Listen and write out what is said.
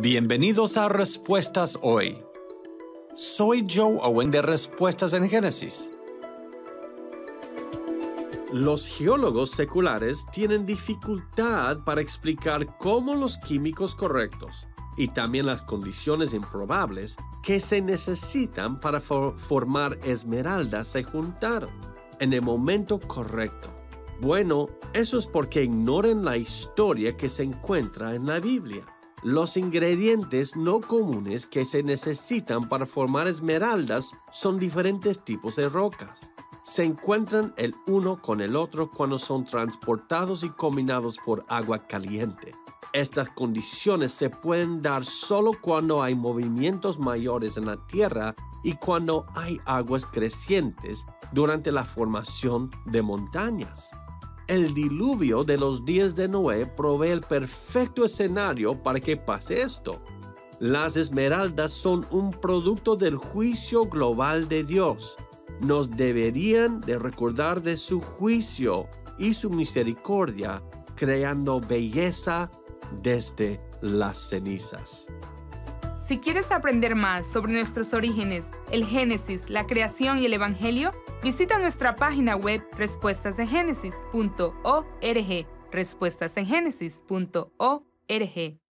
Bienvenidos a Respuestas Hoy. Soy Joe Owen de Respuestas en Génesis. Los geólogos seculares tienen dificultad para explicar cómo los químicos correctos y también las condiciones improbables que se necesitan para formar esmeraldas se juntaron en el momento correcto. Bueno, eso es porque ignoran la historia que se encuentra en la Biblia. Los ingredientes no comunes que se necesitan para formar esmeraldas son diferentes tipos de rocas. Se encuentran el uno con el otro cuando son transportados y combinados por agua caliente. Estas condiciones se pueden dar solo cuando hay movimientos mayores en la Tierra y cuando hay aguas crecientes durante la formación de montañas. El diluvio de los días de Noé provee el perfecto escenario para que pase esto. Las esmeraldas son un producto del juicio global de Dios. Nos deberían de recordar de su juicio y su misericordia, creando belleza desde las cenizas. Si quieres aprender más sobre nuestros orígenes, el Génesis, la creación y el Evangelio, visita nuestra página web respuestasengénesis.org. Respuestasengenesis.org.